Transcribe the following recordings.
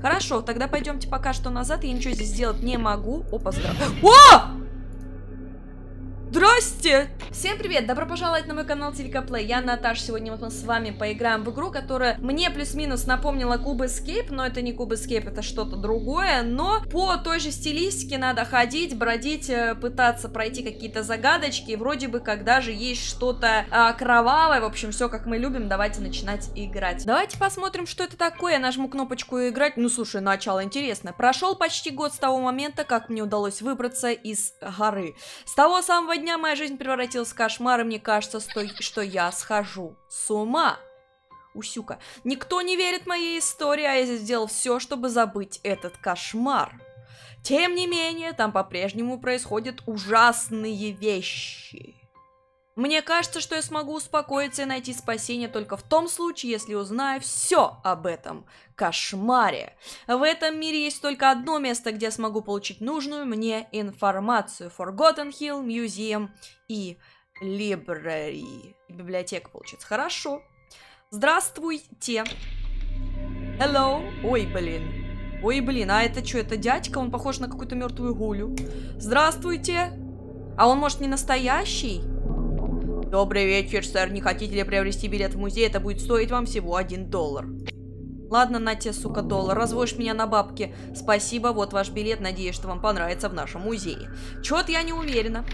Хорошо, тогда пойдемте пока что назад. Я ничего здесь сделать не могу. Опа, здраво. О! Здрасте! Всем привет! Добро пожаловать на мой канал Телекоплей. Я Наташа. Сегодня мы с вами поиграем в игру, которая мне плюс-минус напомнила Куб Escape, но это не Куб Escape, это что-то другое. Но по той же стилистике надо ходить, бродить, э, пытаться пройти какие-то загадочки. Вроде бы, когда же есть что-то а, кровавое. В общем, все как мы любим. Давайте начинать играть. Давайте посмотрим, что это такое. Я нажму кнопочку играть. Ну, слушай, начало интересно. Прошел почти год с того момента, как мне удалось выбраться из горы. С того самого дня моя жизнь превратилась в кошмар, и мне кажется, что я схожу с ума. Усюка. Никто не верит моей истории, а я сделал все, чтобы забыть этот кошмар. Тем не менее, там по-прежнему происходят ужасные вещи. Мне кажется, что я смогу успокоиться и найти спасение только в том случае, если узнаю все об этом кошмаре. В этом мире есть только одно место, где я смогу получить нужную мне информацию. Forgotten Hill Museum и Library. Библиотека, получится. Хорошо. Здравствуйте. Hello. Ой, блин. Ой, блин, а это что, это дядька? Он похож на какую-то мертвую гулю. Здравствуйте. А он, может, не настоящий? Добрый вечер, сэр. Не хотите ли приобрести билет в музей? Это будет стоить вам всего один доллар. Ладно, на тебе, сука, доллар. Разводишь меня на бабки. Спасибо, вот ваш билет. Надеюсь, что вам понравится в нашем музее. Чё-то я не уверена.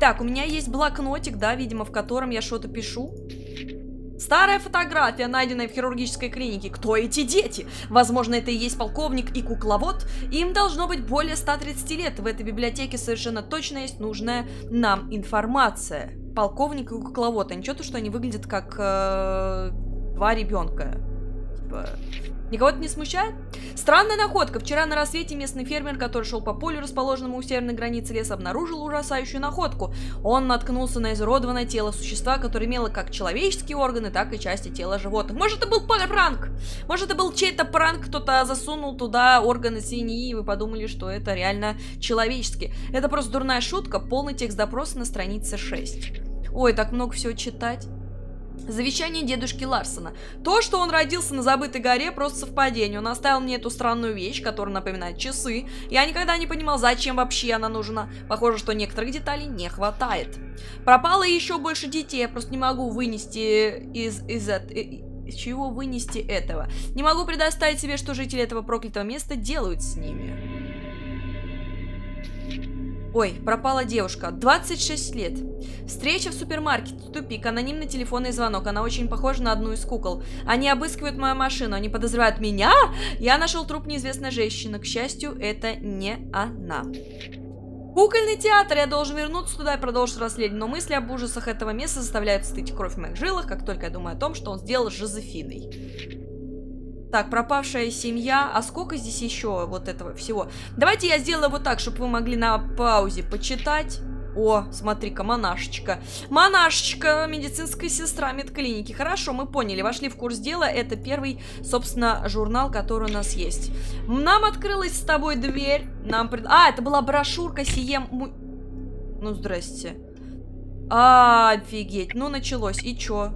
Так, у меня есть блокнотик, да, видимо, в котором я что-то пишу. Старая фотография, найденная в хирургической клинике. Кто эти дети? Возможно, это и есть полковник и кукловод. Им должно быть более 130 лет. В этой библиотеке совершенно точно есть нужная нам информация полковник и кукловод. А ничего то, что они выглядят как э, два ребенка. Типа, никого это не смущает? Странная находка. Вчера на рассвете местный фермер, который шел по полю, расположенному у северной границы леса, обнаружил ужасающую находку. Он наткнулся на изуродованное тело существа, которое имело как человеческие органы, так и части тела животных. Может, это был пранк? Может, это был чей-то пранк, кто-то засунул туда органы свиньи, и вы подумали, что это реально человеческие. Это просто дурная шутка, полный текст допроса на странице 6. Ой, так много всего читать. Завещание дедушки Ларсона. То, что он родился на забытой горе, просто совпадение. Он оставил мне эту странную вещь, которая напоминает часы. Я никогда не понимал, зачем вообще она нужна. Похоже, что некоторых деталей не хватает. Пропало еще больше детей. Я просто не могу вынести из, из, из чего вынести этого. Не могу предоставить себе, что жители этого проклятого места делают с ними. Ой, пропала девушка. 26 лет. Встреча в супермаркете. Тупик. Анонимный телефонный звонок. Она очень похожа на одну из кукол. Они обыскивают мою машину. Они подозревают меня? Я нашел труп неизвестной женщины. К счастью, это не она. Кукольный театр, я должен вернуться туда и продолжить расследование, но мысли об ужасах этого места заставляют стыть кровь в моих жилах, как только я думаю о том, что он сделал с Жозефиной. Так, пропавшая семья. А сколько здесь еще вот этого всего? Давайте я сделаю вот так, чтобы вы могли на паузе почитать. О, смотри-ка, монашечка. Монашечка, медицинская сестра медклиники. Хорошо, мы поняли, вошли в курс дела. Это первый, собственно, журнал, который у нас есть. Нам открылась с тобой дверь. Нам пред... А, это была брошюрка Сием... Ну, здрасте. Офигеть, ну началось. И чё?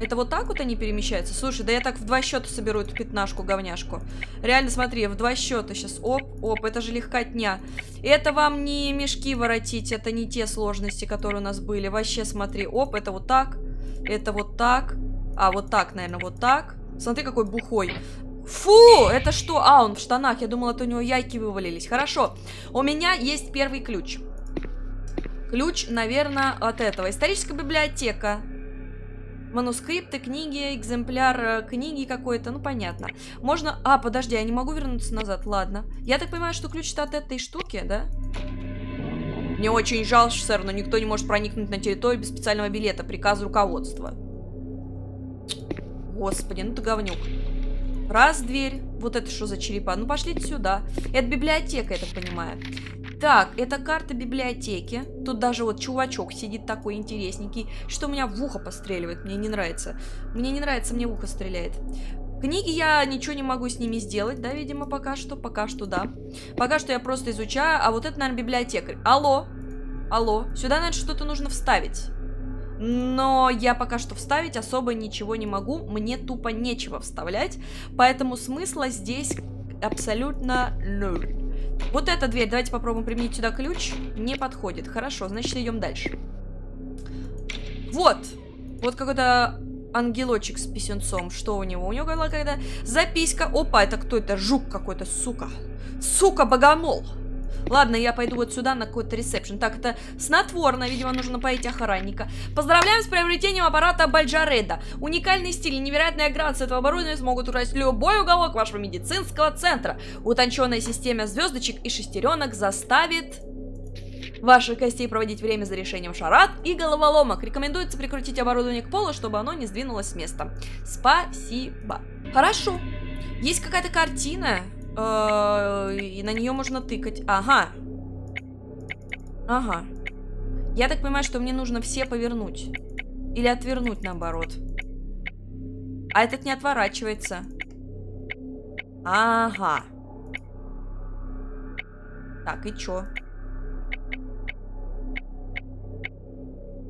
Это вот так вот они перемещаются? Слушай, да я так в два счета соберу эту пятнашку, говняшку. Реально, смотри, в два счета сейчас. Оп, оп, это же легкотня. Это вам не мешки воротить, это не те сложности, которые у нас были. Вообще, смотри, оп, это вот так, это вот так. А, вот так, наверное, вот так. Смотри, какой бухой. Фу, это что? А, он в штанах. Я думала, это у него яйки вывалились. Хорошо. У меня есть первый ключ. Ключ, наверное, от этого. Историческая библиотека манускрипты, книги, экземпляр э, книги какой-то, ну понятно. Можно... А, подожди, я не могу вернуться назад, ладно. Я так понимаю, что ключ-то от этой штуки, да? Мне очень жаль, сэр, но никто не может проникнуть на территорию без специального билета, приказ руководства. Господи, ну ты говнюк. Раз дверь. Вот это что за черепа? Ну пошлите сюда. Это библиотека, я так понимаю. Так, это карта библиотеки. Тут даже вот чувачок сидит такой интересненький, что у меня в ухо постреливает. Мне не нравится. Мне не нравится, мне в ухо стреляет. Книги я ничего не могу с ними сделать, да, видимо, пока что. Пока что, да. Пока что я просто изучаю. А вот это, наверное, библиотекарь. Алло. Алло. Сюда, наверное, что-то нужно вставить. но я пока что вставить особо ничего не могу, мне тупо нечего вставлять, поэтому смысла здесь абсолютно ноль. Вот эта дверь, давайте попробуем применить сюда ключ, не подходит, хорошо, значит идем дальше. Вот, вот какой-то ангелочек с писюнцом, что у него? У него какая-то записка, опа, это кто это? Жук какой-то, сука, сука, богомол. Ладно, я пойду вот сюда на какой-то ресепшн. Так, это снотворно, видимо, нужно напоить охранника. Поздравляем с приобретением аппарата Бальджареда. Уникальный стиль и невероятная грация этого оборудования смогут украсть любой уголок вашего медицинского центра. Утонченная система звездочек и шестеренок заставит ваших гостей проводить время за решением шарат и головоломок. Рекомендуется прикрутить оборудование к полу, чтобы оно не сдвинулось с места. Спасибо. Хорошо. Есть какая-то картина, и на нее можно тыкать. Ага. Ага. Я так понимаю, что мне нужно все повернуть. Или отвернуть, наоборот. А этот не отворачивается. Ага. Так, и чё?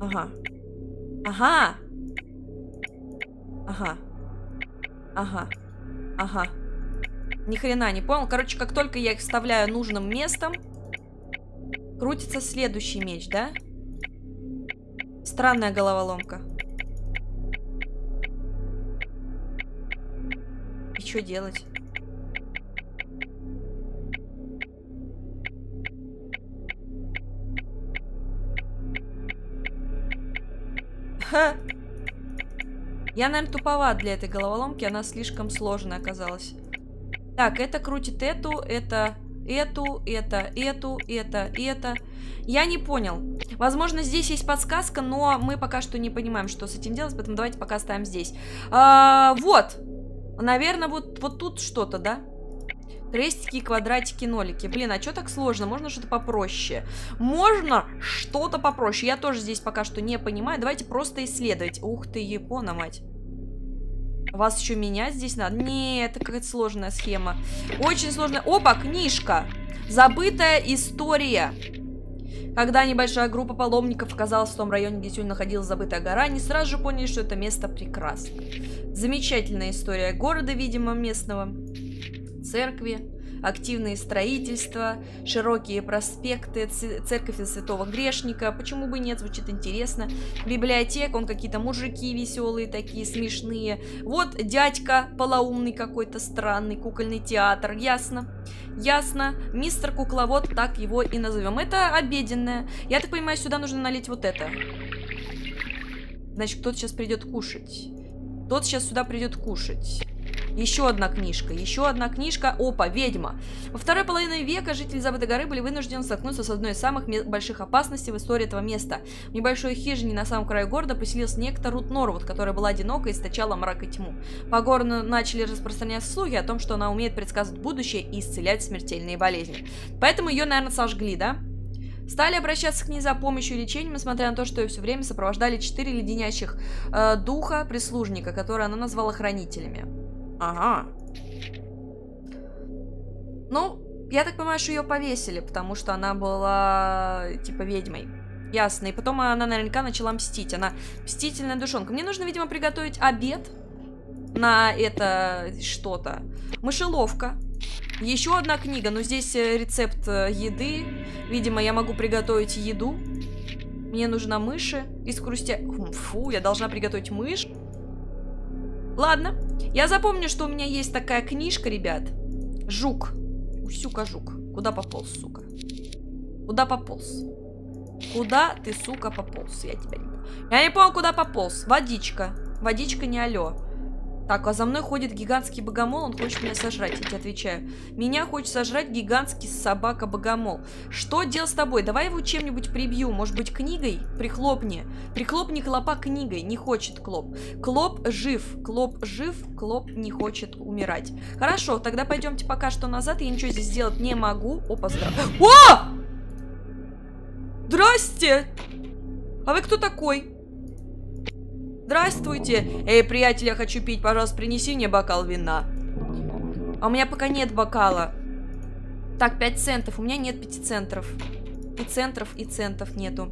Ага. Ага. Ага. Ага. Ага. Ни хрена не понял. Короче, как только я их вставляю нужным местом, крутится следующий меч, да? Странная головоломка. И что делать? Ха! Я, наверное, туповат для этой головоломки, она слишком сложная оказалась. Так, это крутит эту, это эту, это, эту, это, это. Я не понял. Возможно, здесь есть подсказка, но мы пока что не понимаем, что с этим делать, поэтому давайте пока ставим здесь. А, вот. Наверное, вот, вот тут что-то, да? Крестики, квадратики, нолики. Блин, а что так сложно? Можно что-то попроще? Можно что-то попроще. Я тоже здесь пока что не понимаю. Давайте просто исследовать. Ух ты, Япона, мать. Вас еще менять здесь надо? Нет, это какая-то сложная схема. Очень сложная. Опа, книжка. Забытая история. Когда небольшая группа паломников оказалась в том районе, где сегодня находилась забытая гора, они сразу же поняли, что это место прекрасно. Замечательная история города, видимо, местного. Церкви активные строительства, широкие проспекты, церковь Святого Грешника. Почему бы нет, звучит интересно. Библиотека, он какие-то мужики веселые такие, смешные. Вот дядька полоумный какой-то странный, кукольный театр, ясно. Ясно. Мистер Кукловод, так его и назовем. Это обеденная. Я так понимаю, сюда нужно налить вот это. Значит, кто-то сейчас придет кушать. Тот сейчас сюда придет кушать. Еще одна книжка, еще одна книжка. Опа, ведьма. Во второй половине века жители Забытой горы были вынуждены столкнуться с одной из самых больших опасностей в истории этого места. В небольшой хижине на самом краю города поселился некто Рут Норвуд, которая была одинока и источала мрак и тьму. По городу начали распространяться слухи о том, что она умеет предсказывать будущее и исцелять смертельные болезни. Поэтому ее, наверное, сожгли, да? Стали обращаться к ней за помощью и лечением, несмотря на то, что ее все время сопровождали четыре леденящих э, духа прислужника, которые она назвала хранителями. Ага. Ну, я так понимаю, что ее повесили, потому что она была, типа, ведьмой. Ясно. И потом она наверняка начала мстить. Она мстительная душонка. Мне нужно, видимо, приготовить обед на это что-то. Мышеловка. Еще одна книга, но здесь э, рецепт э, еды. Видимо, я могу приготовить еду. Мне нужна мыши из хрустя... Фу, я должна приготовить мышь. Ладно, я запомню, что у меня есть такая книжка, ребят. Жук. Усюка жук. Куда пополз, сука? Куда пополз? Куда ты, сука, пополз? Я тебя не... Я не понял, куда пополз. Водичка. Водичка не алё. Так, а за мной ходит гигантский богомол, он хочет меня сожрать, я тебе отвечаю. Меня хочет сожрать гигантский собака-богомол. Что делать с тобой? Давай его чем-нибудь прибью, может быть, книгой? Прихлопни. Прихлопни клопа книгой, не хочет Клоп. Клоп жив, Клоп жив, Клоп не хочет умирать. Хорошо, тогда пойдемте пока что назад, я ничего здесь сделать не могу. Опа, здраво. О! Здрасте! А вы кто такой? Здравствуйте. Эй, приятель, я хочу пить. Пожалуйста, принеси мне бокал вина. А у меня пока нет бокала. Так, 5 центов. У меня нет 5 центов. И центров, и центов нету.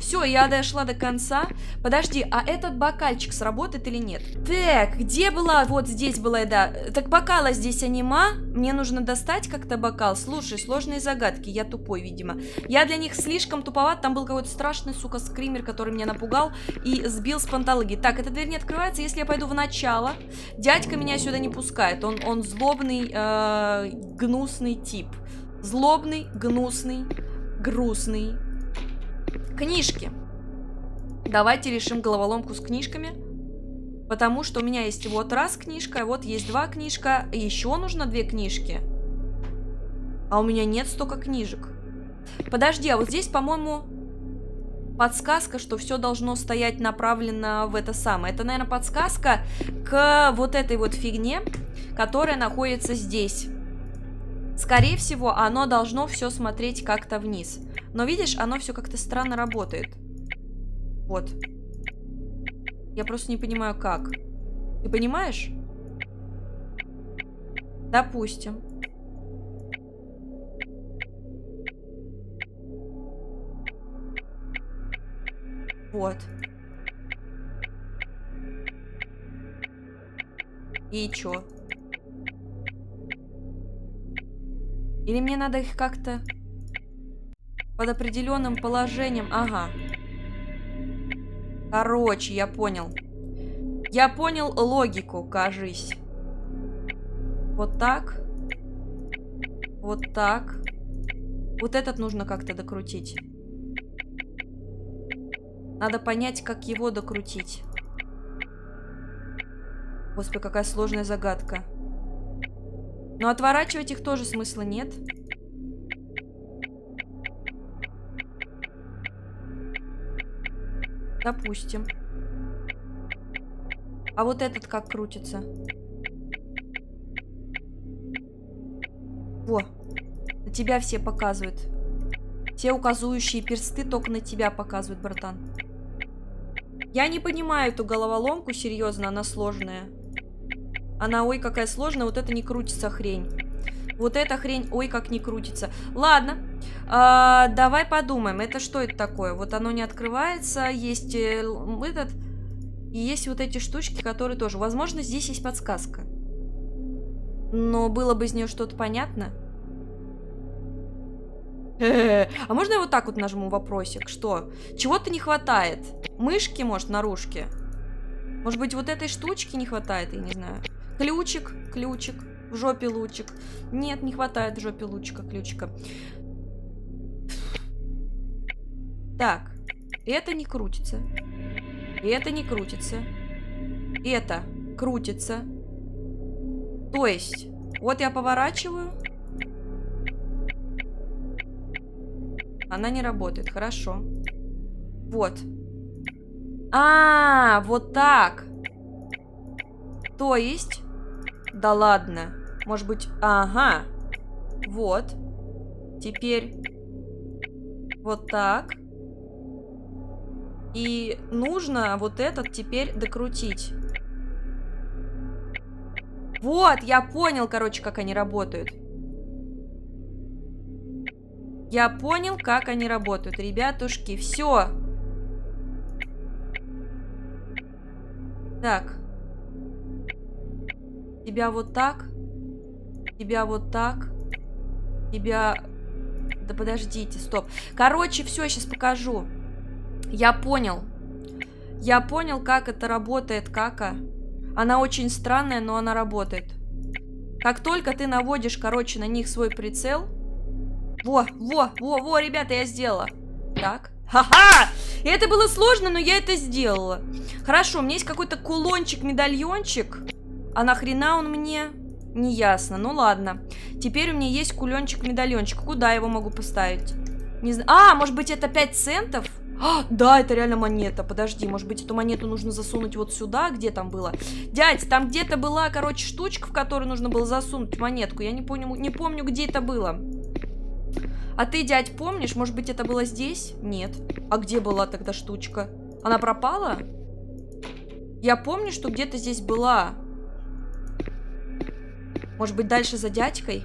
Все, я дошла до конца. Подожди, а этот бокальчик сработает или нет? Так, где была? Вот здесь была еда. Так бокала здесь анима. Мне нужно достать как-то бокал. Слушай, сложные загадки. Я тупой, видимо. Я для них слишком туповат. Там был какой-то страшный, сука, скример, который меня напугал и сбил с пантологии. Так, эта дверь не открывается. Если я пойду в начало, дядька меня сюда не пускает. Он, он злобный, э, гнусный тип. Злобный, гнусный, грустный. Книжки. Давайте решим головоломку с книжками. Потому что у меня есть вот раз книжка, вот есть два книжка, еще нужно две книжки. А у меня нет столько книжек. Подожди, а вот здесь, по-моему, подсказка, что все должно стоять направлено в это самое. Это, наверное, подсказка к вот этой вот фигне, которая находится здесь. Скорее всего, оно должно все смотреть как-то вниз. Но видишь, оно все как-то странно работает. Вот. Я просто не понимаю, как. Ты понимаешь? Допустим. Вот. И чё? Или мне надо их как-то под определенным положением? Ага. Короче, я понял. Я понял логику, кажись. Вот так. Вот так. Вот этот нужно как-то докрутить. Надо понять, как его докрутить. Господи, какая сложная загадка. Но отворачивать их тоже смысла нет. Допустим. А вот этот как крутится? Во. На тебя все показывают. Все указующие персты только на тебя показывают, братан. Я не понимаю эту головоломку, серьезно, она сложная. Она, ой, какая сложная, вот это не крутится хрень. Вот эта хрень, ой, как не крутится. Ладно, а, давай подумаем, это что это такое? Вот оно не открывается, есть э, этот... И есть вот эти штучки, которые тоже... Возможно, здесь есть подсказка. Но было бы из нее что-то понятно. А можно я вот так вот нажму вопросик? Что? Чего-то не хватает? Мышки, может, наружки? Может быть, вот этой штучки не хватает, я не знаю. Ключик, ключик, в жопе лучик. Нет, не хватает в жопе лучика, ключика. Так, это не крутится. Это не крутится. Это крутится. То есть, вот я поворачиваю. Она не работает, хорошо. Вот. А, -а, -а вот так. То есть, да ладно. Может быть... Ага. Вот. Теперь... Вот так. И нужно вот этот теперь докрутить. Вот, я понял, короче, как они работают. Я понял, как они работают. Ребятушки, все. Так тебя вот так, тебя вот так, тебя... Да подождите, стоп. Короче, все, сейчас покажу. Я понял. Я понял, как это работает, кака. Она очень странная, но она работает. Как только ты наводишь, короче, на них свой прицел... Во, во, во, во, ребята, я сделала. Так. Ха-ха! Это было сложно, но я это сделала. Хорошо, у меня есть какой-то кулончик-медальончик. А нахрена он мне? Неясно. Ну ладно. Теперь у меня есть куленчик-медальончик. Куда его могу поставить? Не знаю. А, может быть это 5 центов? А, да, это реально монета. Подожди, может быть эту монету нужно засунуть вот сюда? Где там было? Дядь, там где-то была, короче, штучка, в которую нужно было засунуть монетку. Я не помню, не помню, где это было. А ты, дядь, помнишь? Может быть это было здесь? Нет. А где была тогда штучка? Она пропала? Я помню, что где-то здесь была. Может быть, дальше за дядькой?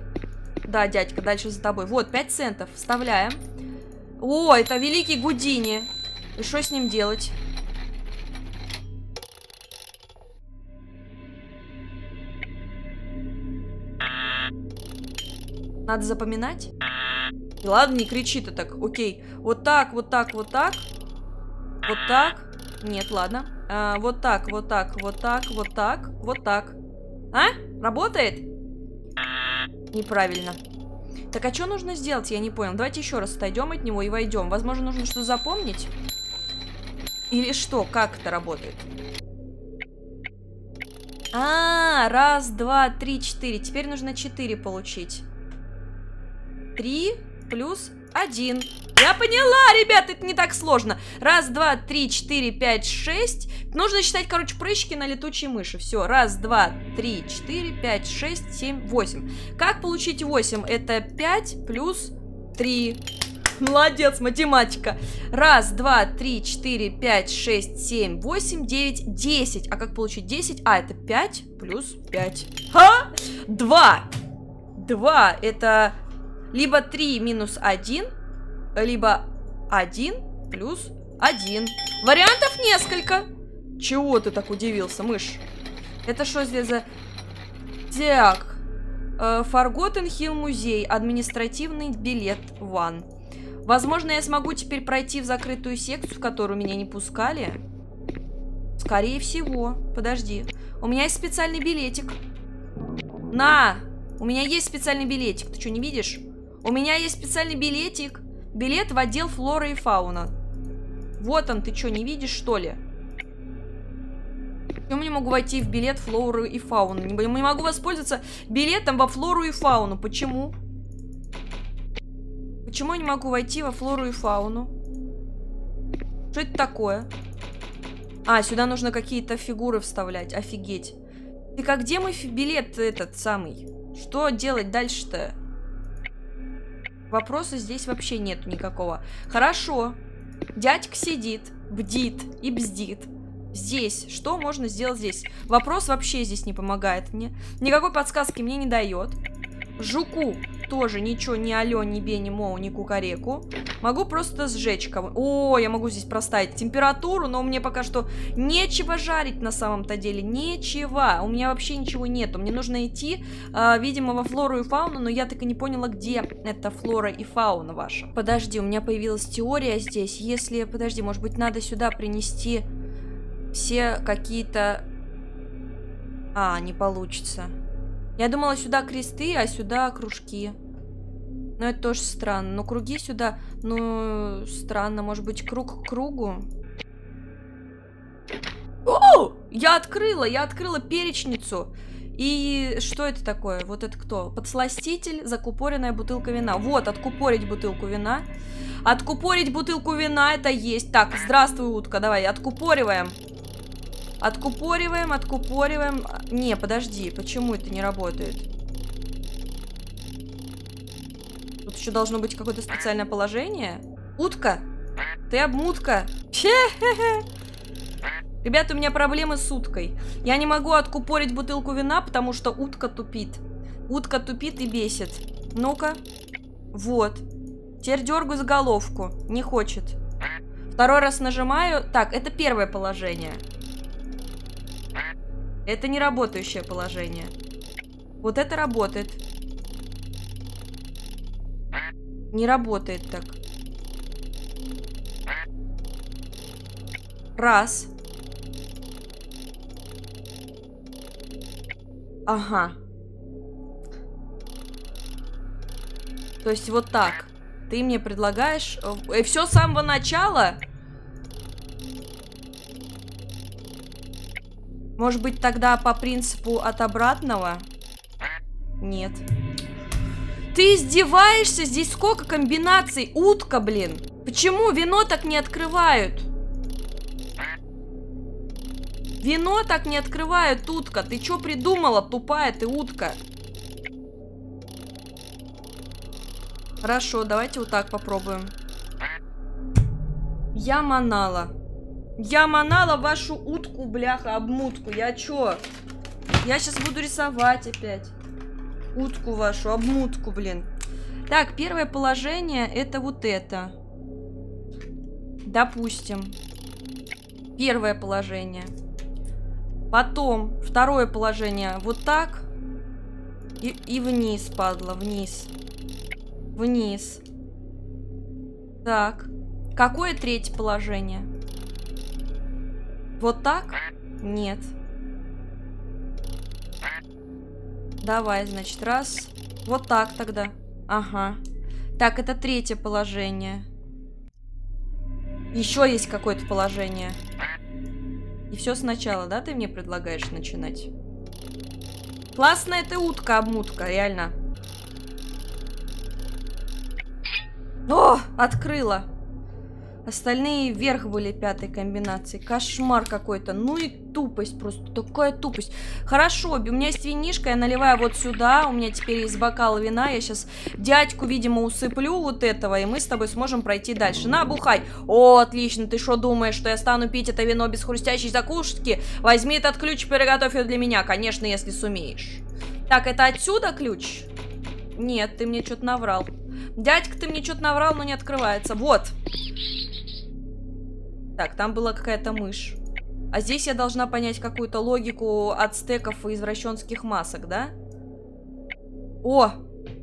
Да, дядька, дальше за тобой. Вот, 5 центов. Вставляем. О, это великий Гудини. И что с ним делать? Надо запоминать? Ладно, не кричи ты так. Окей. Вот так, вот так, вот так. Вот так. Нет, ладно. А, вот так, вот так, вот так, вот так, вот так. А? Работает? Неправильно. Так, а что нужно сделать? Я не понял. Давайте еще раз отойдем от него и войдем. Возможно, нужно что-то запомнить? Или что? Как это работает? А, раз, два, три, четыре. Теперь нужно четыре получить. Три плюс один. Я поняла, ребят, это не так сложно. Раз, два, три, четыре, пять, шесть. Нужно считать, короче, прыщики на летучей мыши. Все, раз, два, три, четыре, пять, шесть, семь, восемь. Как получить восемь? Это пять плюс три. Молодец, математика. Раз, два, три, четыре, пять, шесть, семь, восемь, девять, десять. А как получить десять? А, это пять плюс пять. Ха! Два. Два. Это либо 3 минус 1, либо 1 плюс 1. Вариантов несколько. Чего ты так удивился, мышь? Это что здесь за... Так. Forgotten Hill музей. Административный билет ван. Возможно, я смогу теперь пройти в закрытую секцию, в которую меня не пускали. Скорее всего. Подожди. У меня есть специальный билетик. На! У меня есть специальный билетик. Ты что, не видишь? У меня есть специальный билетик. Билет в отдел флора и фауна. Вот он, ты что, не видишь, что ли? Я не могу войти в билет флору и фауну. Не, не могу воспользоваться билетом во флору и фауну. Почему? Почему я не могу войти во флору и фауну? Что это такое? А, сюда нужно какие-то фигуры вставлять. Офигеть. Ты как где мой билет этот самый? Что делать дальше-то? Вопроса здесь вообще нет никакого. Хорошо. Дядька сидит, бдит и бздит. Здесь. Что можно сделать здесь? Вопрос вообще здесь не помогает мне. Никакой подсказки мне не дает. Жуку тоже ничего ни алё, ни бе, ни моу, ни кукареку. Могу просто сжечь кого О, я могу здесь проставить температуру, но мне пока что нечего жарить на самом-то деле. Нечего. У меня вообще ничего нету. Мне нужно идти, э, видимо, во флору и фауну, но я так и не поняла, где это флора и фауна ваша. Подожди, у меня появилась теория здесь. Если, подожди, может быть, надо сюда принести все какие-то... А, не получится. Я думала, сюда кресты, а сюда кружки. Но это тоже странно. Но круги сюда, ну, странно. Может быть, круг к кругу? О! Я открыла, я открыла перечницу. И что это такое? Вот это кто? Подсластитель, закупоренная бутылка вина. Вот, откупорить бутылку вина. Откупорить бутылку вина, это есть. Так, здравствуй, утка, давай, откупориваем. Откупориваем, откупориваем. Не, подожди, почему это не работает? Еще должно быть какое-то специальное положение. Утка, ты обмутка. Ребята, у меня проблемы с уткой. Я не могу откупорить бутылку вина, потому что утка тупит. Утка тупит и бесит. Ну-ка. Вот. Теперь дергаю за головку. Не хочет. Второй раз нажимаю. Так, это первое положение. Это не работающее положение. Вот это работает. Не работает так. Раз. Ага. То есть вот так. Ты мне предлагаешь... Э, э все с самого начала? Может быть, тогда по принципу от обратного? Нет. Ты издеваешься? Здесь сколько комбинаций? Утка, блин. Почему вино так не открывают? Вино так не открывают, утка. Ты что придумала, тупая ты утка? Хорошо, давайте вот так попробуем. Я манала. Я манала вашу утку, бляха, обмутку. Я чё? Я сейчас буду рисовать опять. Утку вашу, обмутку, блин. Так, первое положение это вот это. Допустим. Первое положение. Потом второе положение вот так. И, и вниз, падла, вниз. Вниз. Так. Какое третье положение? Вот так? Нет. Давай, значит, раз. Вот так тогда. Ага. Так, это третье положение. Еще есть какое-то положение. И все сначала, да, ты мне предлагаешь начинать? Классная ты утка-обмутка, реально. О, открыла. Остальные вверх были пятой комбинации. Кошмар какой-то. Ну и тупость просто. Такая тупость. Хорошо, у меня есть винишка, я наливаю вот сюда. У меня теперь есть бокал вина. Я сейчас дядьку, видимо, усыплю вот этого. И мы с тобой сможем пройти дальше. На, бухай. О, отлично. Ты что думаешь, что я стану пить это вино без хрустящей закуски? Возьми этот ключ и приготовь его для меня. Конечно, если сумеешь. Так, это отсюда ключ? Нет, ты мне что-то наврал. Дядька, ты мне что-то наврал, но не открывается. Вот. Так, там была какая-то мышь. А здесь я должна понять какую-то логику ацтеков и извращенских масок, да? О,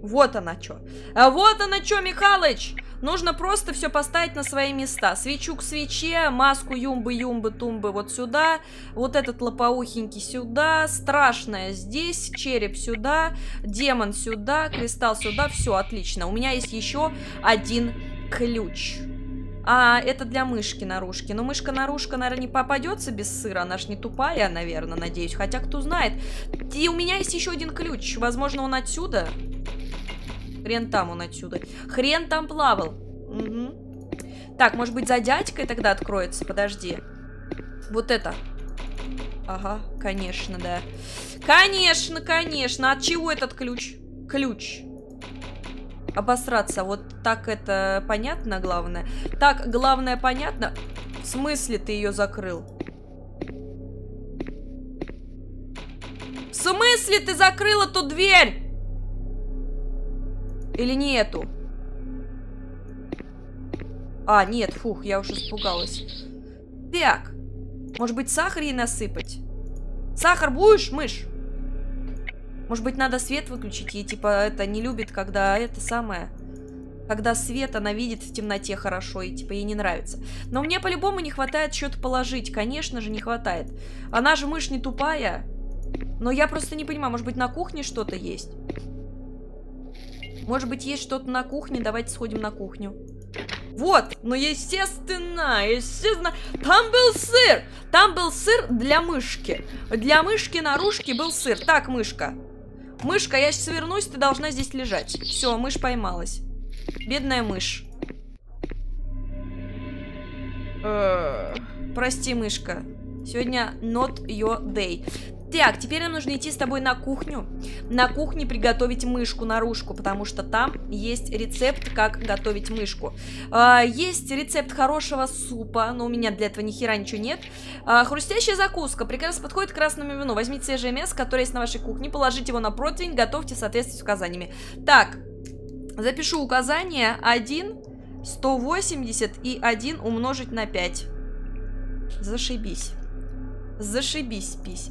вот она что. А вот она что, Михалыч! Нужно просто все поставить на свои места. Свечу к свече, маску юмбы-юмбы, тумбы вот сюда. Вот этот лопоухенький сюда. Страшное здесь. Череп сюда. Демон сюда. Кристалл сюда. Все, отлично. У меня есть еще один ключ. А, это для мышки наружки. Но мышка-наружка, наверное, не попадется без сыра. Она ж не тупая, наверное, надеюсь. Хотя, кто знает. И у меня есть еще один ключ. Возможно, он отсюда. Хрен там он отсюда. Хрен там плавал. Угу. Так, может быть, за дядькой тогда откроется? Подожди. Вот это. Ага, конечно, да. Конечно, конечно. От чего этот ключ? Ключ обосраться. Вот так это понятно, главное. Так, главное понятно. В смысле ты ее закрыл? В смысле ты закрыл эту дверь? Или не эту? А, нет, фух, я уже испугалась. Так, может быть сахар ей насыпать? Сахар будешь, мышь? Может быть, надо свет выключить? Ей, типа, это не любит, когда это самое... Когда свет она видит в темноте хорошо, и, типа, ей не нравится. Но мне по-любому не хватает что-то положить. Конечно же, не хватает. Она же мышь не тупая. Но я просто не понимаю, может быть, на кухне что-то есть? Может быть, есть что-то на кухне? Давайте сходим на кухню. Вот, ну естественно, естественно, там был сыр, там был сыр для мышки, для мышки наружки был сыр. Так, мышка, Мышка, я сейчас вернусь, ты должна здесь лежать. Все, мышь поймалась. Бедная мышь. Э, прости, мышка. Сегодня not your day. Так, теперь нам нужно идти с тобой на кухню. На кухне приготовить мышку наружку, потому что там есть рецепт, как готовить мышку. А, есть рецепт хорошего супа, но у меня для этого ни хера ничего нет. А, хрустящая закуска. Прекрасно подходит к красному вину. Возьмите свежее мясо, которое есть на вашей кухне, положите его на противень, готовьте в соответствии с указаниями. Так, запишу указание. 1, 180 и 1 умножить на 5. Зашибись. Зашибись, пись.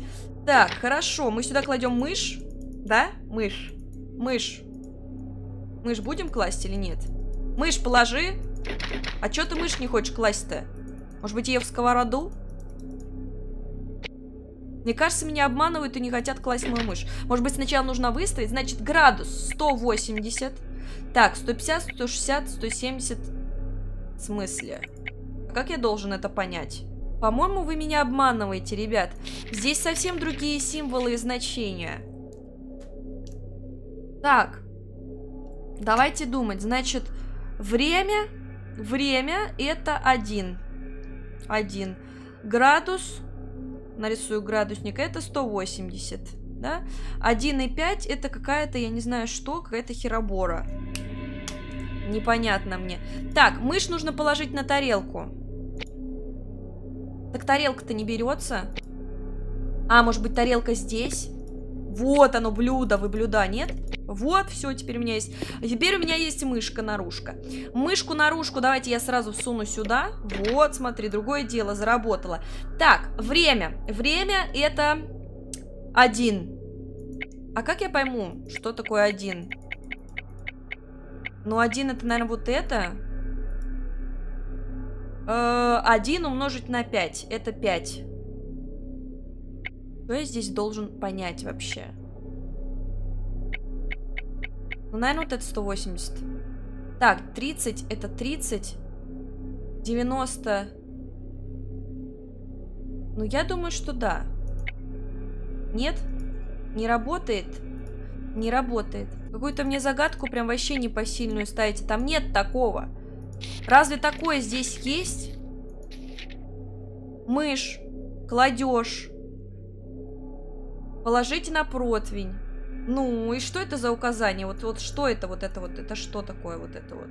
Так, хорошо. Мы сюда кладем мышь. Да? Мышь. Мышь. Мышь будем класть или нет? Мышь положи. А чё ты мышь не хочешь класть-то? Может быть, ее в сковороду? Мне кажется, меня обманывают и не хотят класть мою мышь. Может быть, сначала нужно выставить. Значит, градус 180. Так, 150, 160, 170. В смысле? А как я должен это понять? По-моему, вы меня обманываете, ребят. Здесь совсем другие символы и значения. Так. Давайте думать. Значит, время... Время это один. Один. Градус... Нарисую градусник. Это 180. Да? 1,5 это какая-то, я не знаю что, какая-то херобора. Непонятно мне. Так, мышь нужно положить на тарелку. Так тарелка-то не берется. А, может быть, тарелка здесь? Вот оно, блюдо, вы блюда, нет? Вот, все, теперь у меня есть... Теперь у меня есть мышка-наружка. Мышку-наружку давайте я сразу всуну сюда. Вот, смотри, другое дело, заработало. Так, время. Время это один. А как я пойму, что такое один? Ну, один это, наверное, вот это. Э, один умножить на 5. Это 5. Что я здесь должен понять вообще? Ну, наверное, вот это 180. Так, 30 это 30. 90. Ну, я думаю, что да. Нет? Не работает? Не работает. Какую-то мне загадку прям вообще непосильную ставите. Там нет такого. Разве такое здесь есть? Мышь. Кладешь. Положите на противень. Ну, и что это за указание? Вот, вот что это, вот это вот, это что такое вот это вот?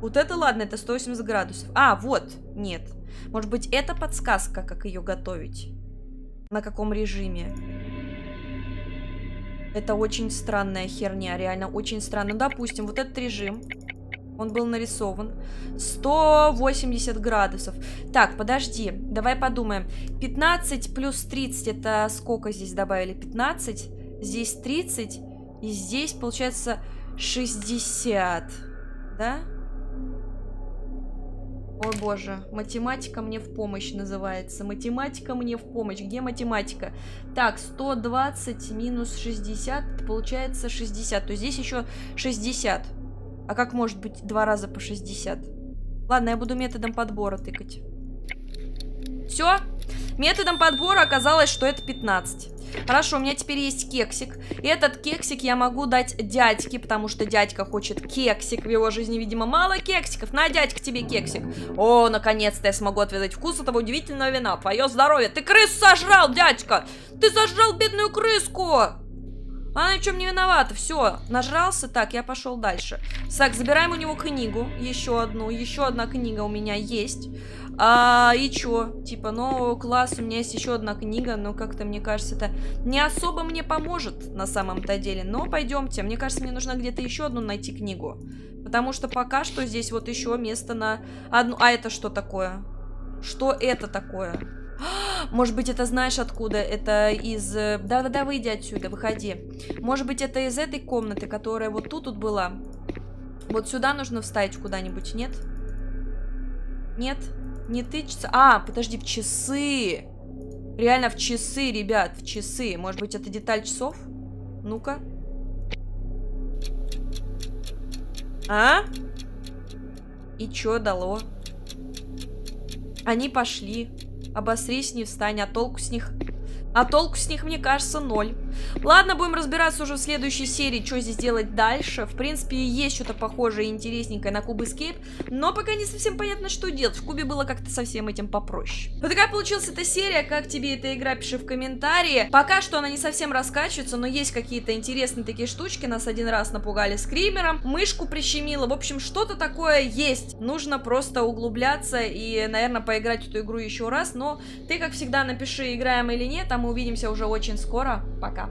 Вот это ладно, это 180 градусов. А, вот, нет. Может быть, это подсказка, как ее готовить? На каком режиме? Это очень странная херня, реально очень странно. Ну, допустим, вот этот режим, он был нарисован. 180 градусов. Так, подожди, давай подумаем. 15 плюс 30, это сколько здесь добавили? 15? Здесь 30. И здесь, получается, 60. Да? О боже, математика мне в помощь называется. Математика мне в помощь. Где математика? Так, 120 минус 60, получается 60. То есть здесь еще 60. А как может быть два раза по 60? Ладно, я буду методом подбора тыкать. Все. Методом подбора оказалось, что это 15. Хорошо, у меня теперь есть кексик. И этот кексик я могу дать дядьке, потому что дядька хочет кексик. В его жизни, видимо, мало кексиков. На, дядька, тебе кексик. О, наконец-то я смогу отведать вкус этого удивительного вина. Твое здоровье. Ты крыс сожрал, дядька! Ты сожрал бедную крыску! Она ни в чем не виновата. Все, нажрался. Так, я пошел дальше. Так, забираем у него книгу. Еще одну. Еще одна книга у меня есть. А, и чё? Типа, ну, класс, у меня есть еще одна книга, но как-то, мне кажется, это не особо мне поможет на самом-то деле. Но пойдемте, мне кажется, мне нужно где-то еще одну найти книгу. Потому что пока что здесь вот еще место на одну... А это что такое? Что это такое? Может быть, это знаешь откуда? Это из... Э, да-да-да, выйди отсюда, выходи. Может быть, это из этой комнаты, которая вот тут тут была. Вот сюда нужно вставить куда-нибудь, нет? Нет? Не ты. А, подожди, в часы. Реально в часы, ребят, в часы. Может быть, это деталь часов? Ну-ка. А? И чё дало? Они пошли. Обосрись, не встань, а толку с них... А толку с них, мне кажется, ноль. Ладно, будем разбираться уже в следующей серии, что здесь делать дальше. В принципе, есть что-то похожее и интересненькое на Куб Escape, но пока не совсем понятно, что делать. В Кубе было как-то совсем этим попроще. Вот такая получилась эта серия. Как тебе эта игра, пиши в комментарии. Пока что она не совсем раскачивается, но есть какие-то интересные такие штучки. Нас один раз напугали скримером, мышку прищемило. В общем, что-то такое есть. Нужно просто углубляться и, наверное, поиграть эту игру еще раз. Но ты, как всегда, напиши, играем или нет, а мы увидимся уже очень скоро. Пока.